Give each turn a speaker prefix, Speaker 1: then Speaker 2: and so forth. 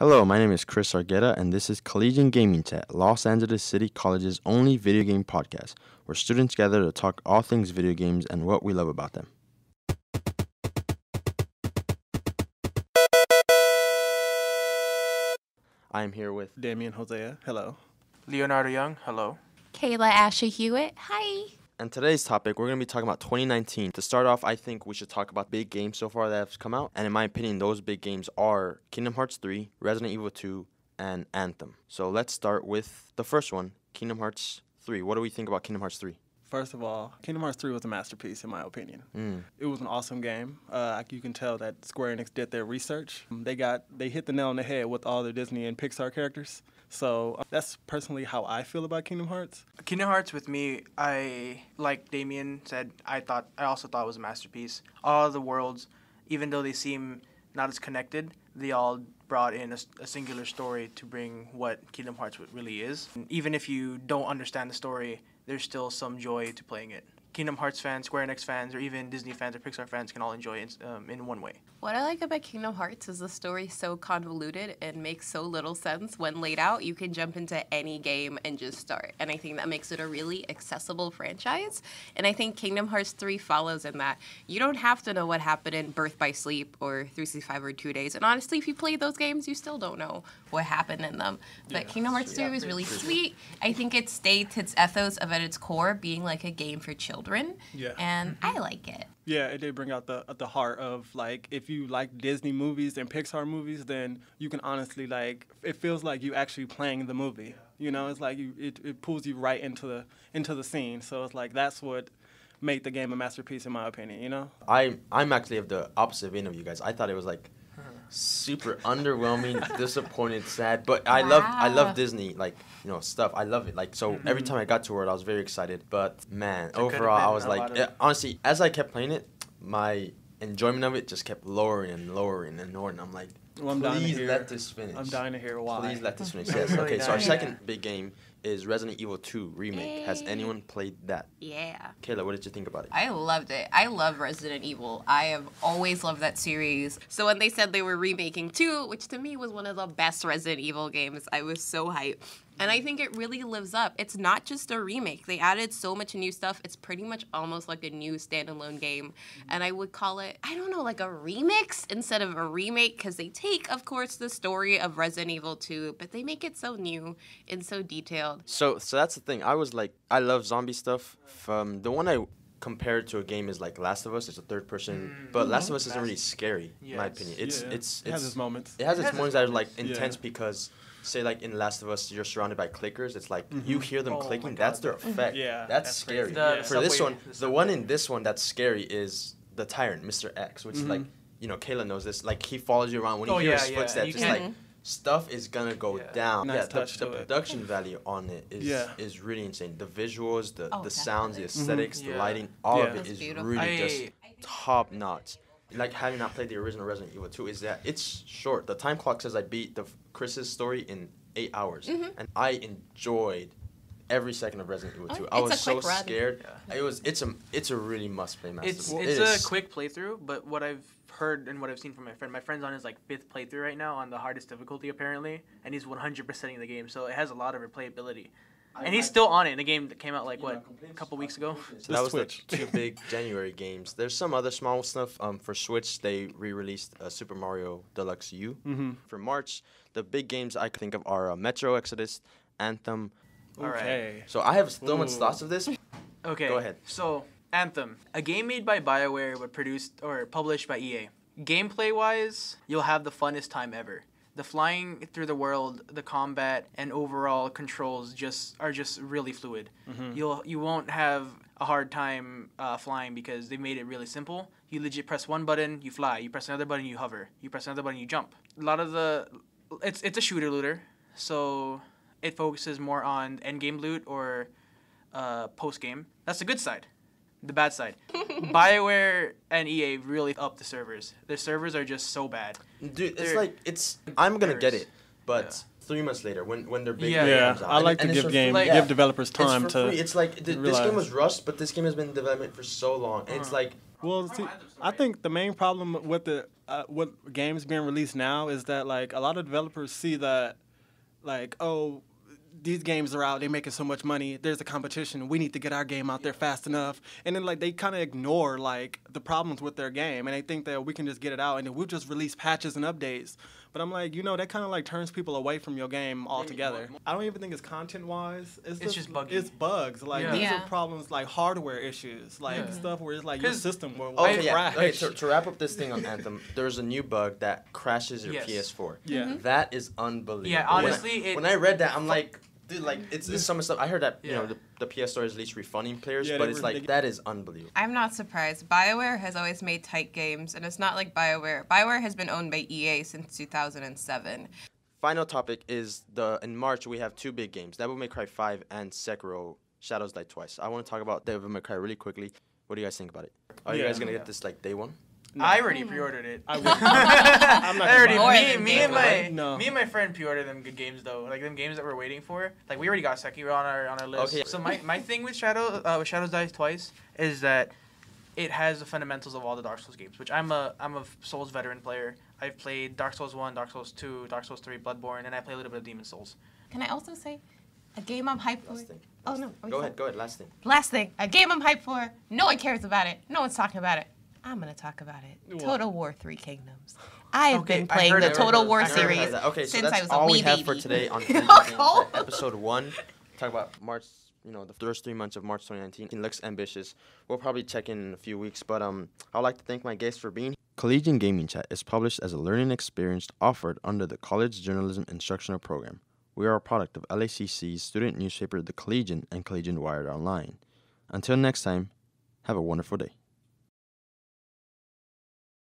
Speaker 1: Hello, my name is Chris Argueta, and this is Collegian Gaming Chat, Los Angeles City College's only video game podcast, where students gather to talk all things video games and what we love about them. I am here with
Speaker 2: Damian Hosea. Hello.
Speaker 3: Leonardo Young, hello.
Speaker 4: Kayla Asher Hewitt. Hi.
Speaker 1: And today's topic, we're going to be talking about 2019. To start off, I think we should talk about big games so far that have come out. And in my opinion, those big games are Kingdom Hearts 3, Resident Evil 2, and Anthem. So let's start with the first one, Kingdom Hearts 3. What do we think about Kingdom Hearts 3?
Speaker 2: First of all, Kingdom Hearts 3 was a masterpiece, in my opinion.
Speaker 1: Mm.
Speaker 2: It was an awesome game. Uh, you can tell that Square Enix did their research. They got they hit the nail on the head with all the Disney and Pixar characters. So uh, that's personally how I feel about Kingdom Hearts.
Speaker 3: Kingdom Hearts with me, I like Damian said. I thought I also thought it was a masterpiece. All the worlds, even though they seem not as connected, they all brought in a, a singular story to bring what Kingdom Hearts really is. And even if you don't understand the story, there's still some joy to playing it. Kingdom Hearts fans, Square Enix fans, or even Disney fans or Pixar fans can all enjoy it um, in one way.
Speaker 4: What I like about Kingdom Hearts is the story so convoluted and makes so little sense when laid out. You can jump into any game and just start. And I think that makes it a really accessible franchise. And I think Kingdom Hearts 3 follows in that. You don't have to know what happened in Birth by Sleep or 365 or 2 Days. And honestly, if you play those games, you still don't know what happened in them. But Kingdom Hearts 3 was really sweet. I think it states its ethos of at its core being like a game for children.
Speaker 2: Yeah.
Speaker 4: And mm-hmm. I like it.
Speaker 2: Yeah, it did bring out the the heart of like if you like Disney movies and Pixar movies, then you can honestly like it feels like you actually playing the movie. You know, it's like you it, it pulls you right into the into the scene. So it's like that's what made the game a masterpiece in my opinion. You know.
Speaker 1: I, I'm actually of the opposite opinion of you guys. I thought it was like super underwhelming, disappointed, sad. But I love I love Disney like you know stuff. I love it. Like so mm-hmm. every time I got to it, I was very excited. But man,
Speaker 3: could've
Speaker 1: overall, I was like
Speaker 3: lot of-
Speaker 1: honestly, as I kept playing it, my enjoyment of it just kept lowering and lowering and lowering. I'm like,
Speaker 2: Well, I'm dying to
Speaker 1: please
Speaker 2: hear-
Speaker 1: let this finish.
Speaker 2: I'm dying to hear why.
Speaker 1: Please let this finish. Yes.
Speaker 3: really
Speaker 1: Okay. So our
Speaker 3: dying.
Speaker 1: second big game is Resident Evil 2 remake. Has
Speaker 4: eh.
Speaker 1: anyone played that?
Speaker 4: Yeah.
Speaker 1: Kayla, what did you think about it?
Speaker 4: I loved it. I love Resident Evil. I have always loved that series. So when they said they were remaking 2, which to me was one of the best Resident Evil games, I was so hyped. And I think it really lives up. It's not just a remake. They added so much new stuff. It's pretty much almost like a new standalone game. And I would call it, I don't know, like a remix instead of a remake because they take, of course, the story of Resident Evil 2, but they make it so new and so detailed.
Speaker 1: So, so that's the thing. I was like, I love zombie stuff. From the one I compared to a game is like Last of Us. It's a third person, mm. but Last of Us isn't really scary, in my opinion. It's
Speaker 2: Yeah,
Speaker 1: it's
Speaker 2: it has
Speaker 1: it's
Speaker 2: its moments.
Speaker 1: it has its
Speaker 3: has
Speaker 1: moments
Speaker 3: its
Speaker 1: that are like intense
Speaker 2: Yeah.
Speaker 1: because, say, like in Last of Us, you're surrounded by clickers. It's like you mm-hmm. hear them
Speaker 3: Oh
Speaker 1: clicking. That's their
Speaker 3: mm-hmm.
Speaker 1: effect.
Speaker 2: Yeah,
Speaker 1: that's,
Speaker 2: that's
Speaker 1: scary.
Speaker 2: crazy. The
Speaker 1: For this one,
Speaker 3: the
Speaker 1: the one in this one that's scary is the tyrant, Mr. X, which is mm-hmm. like you know Kayla knows this. Like he follows you around when you
Speaker 3: Oh,
Speaker 1: hear
Speaker 3: yeah,
Speaker 1: his
Speaker 3: yeah,
Speaker 1: footsteps.
Speaker 3: you
Speaker 1: It's
Speaker 3: can't-
Speaker 1: like stuff is gonna go
Speaker 3: Yeah.
Speaker 1: down.
Speaker 2: Nice
Speaker 1: yeah,
Speaker 2: touch
Speaker 1: the,
Speaker 2: to
Speaker 1: the
Speaker 2: it.
Speaker 1: production value on it is
Speaker 2: Yeah.
Speaker 1: is really insane. The visuals, the
Speaker 4: Oh,
Speaker 1: the sounds, the aesthetics, the
Speaker 3: Yeah.
Speaker 1: lighting, all
Speaker 2: Yeah.
Speaker 1: of it is
Speaker 4: beautiful.
Speaker 1: really
Speaker 3: I-
Speaker 1: just top notch. Like having not played the original Resident Evil 2 is that it's short. The time clock says I beat the Chris's story in eight hours,
Speaker 4: Mm-hmm.
Speaker 1: and I enjoyed every second of Resident Evil 2.
Speaker 4: Oh,
Speaker 1: I was so
Speaker 4: run.
Speaker 1: scared. It was it's a it's a really must play master.
Speaker 3: It's
Speaker 1: It
Speaker 3: it's
Speaker 1: is-
Speaker 3: a quick playthrough, but what I've heard and what I've seen from my friend, my friend's on his like fifth playthrough right now on the hardest difficulty apparently, and he's 100%ing the game, so it has a lot of replayability. And he's still on it in a game that came out like what a couple weeks ago.
Speaker 1: So that was
Speaker 2: Switch.
Speaker 1: the two big January games. There's some other small stuff. Um, for Switch, they re-released uh, Super Mario Deluxe U.
Speaker 2: Mm-hmm.
Speaker 1: For March, the big games I can think of are uh, Metro Exodus, Anthem.
Speaker 3: All right.
Speaker 2: Okay.
Speaker 1: So I have so much thoughts of this.
Speaker 3: Okay.
Speaker 1: Go ahead.
Speaker 3: So, Anthem, a game made by BioWare but produced or published by EA. Gameplay wise, you'll have the funnest time ever. The flying through the world, the combat, and overall controls just are just really fluid. You'll you won't have a hard time uh, flying because they made it really simple. You legit press one button, you fly. You press another button, you hover. You press another button, you jump. A lot of the, it's it's a shooter looter, so it focuses more on end game loot or uh, post game. That's the good side. The bad side. BioWare and EA really up the servers. Their servers are just so bad.
Speaker 1: Dude, it's
Speaker 3: They're-
Speaker 1: like it's. I'm gonna get it, but
Speaker 3: yeah.
Speaker 1: three months later, when when they're big
Speaker 3: Yeah,
Speaker 1: game
Speaker 2: Yeah,
Speaker 1: comes out,
Speaker 2: I
Speaker 1: and-
Speaker 2: like to
Speaker 1: and
Speaker 2: give game
Speaker 1: free.
Speaker 3: like-
Speaker 2: give developers time
Speaker 1: for
Speaker 2: to.
Speaker 1: free. It's like th- this game was rushed, but this game has been in development for so long. And
Speaker 3: Uh-huh.
Speaker 1: it's like
Speaker 2: Well, see, I think the main problem with the uh, with games being released now is that like a lot of developers see that like oh these games are out they're making so much money there's a competition we need to get our game out there fast enough and then like they kind of ignore like the problems with their game and they think that we can just get it out and then we'll just release patches and updates but i'm like you know that kind of like turns people away from your game altogether i don't even think it's content wise it's,
Speaker 3: It's just buggy.
Speaker 2: it's bugs like
Speaker 3: Yeah.
Speaker 2: these
Speaker 4: Yeah.
Speaker 2: are problems like hardware issues like
Speaker 3: Yeah.
Speaker 2: stuff where it's like your system will, will
Speaker 1: Okay, yeah.
Speaker 2: crash
Speaker 1: Okay, to, to wrap up this thing on Anthem, there's a new bug that crashes your
Speaker 3: Yes.
Speaker 1: PS4.
Speaker 2: Yeah.
Speaker 4: Mm-hmm.
Speaker 1: That is unbelievable.
Speaker 3: Yeah,
Speaker 1: When I-
Speaker 3: honestly, it-
Speaker 1: when I read that, I'm like, dude, like it's, it's some stuff. I heard that you know the, the PS Store is at least refunding players,
Speaker 2: Yeah,
Speaker 1: but it's
Speaker 2: were-
Speaker 1: like that is unbelievable.
Speaker 4: I'm not surprised. BioWare has always made tight games, and it's not like BioWare. BioWare has been owned by EA since 2007.
Speaker 1: Final topic is the in March we have two big games: Devil May Cry 5 and Sekiro: Shadows Die Twice. I want to talk about Devil May Cry really quickly. What do you guys think about it? Are you guys gonna get this like day one?
Speaker 3: I already pre-ordered it.
Speaker 2: I
Speaker 3: I'm
Speaker 2: not
Speaker 3: I already
Speaker 4: gonna
Speaker 3: me,
Speaker 4: it.
Speaker 3: me and my
Speaker 2: No.
Speaker 3: me and my friend pre-ordered them good games though. Like them games that we're waiting for. Like we already got Sekiro on our on our list.
Speaker 1: Okay.
Speaker 3: So my, my thing with Shadow uh, with Shadows Dies Twice is that it has the fundamentals of all the Dark Souls games, which I'm a I'm a Souls veteran player. I've played Dark Souls 1, Dark Souls 2, Dark Souls 3, Bloodborne, and I play a little bit of Demon Souls.
Speaker 4: Can I also say a game I'm hyped for? Oh no.
Speaker 1: Go ahead. Go ahead. Last thing.
Speaker 4: Last thing, a game I'm hyped for. No one cares about it. No one's talking about it. I'm gonna talk about it.
Speaker 2: What?
Speaker 4: Total War Three Kingdoms. I have
Speaker 3: Okay,
Speaker 4: been playing the
Speaker 3: it.
Speaker 4: Total War series
Speaker 1: Okay, so
Speaker 4: since
Speaker 1: that's
Speaker 4: I was a
Speaker 1: all
Speaker 4: wee
Speaker 1: we have
Speaker 4: baby.
Speaker 1: for today on episode one. Talk about March. You know, the first three months of March 2019. It looks ambitious. We'll probably check in in a few weeks, but um, I'd like to thank my guests for being. Collegian Gaming Chat is published as a learning experience offered under the College Journalism Instructional Program. We are a product of LACC's student newspaper, The Collegian, and Collegian Wired Online. Until next time, have a wonderful day.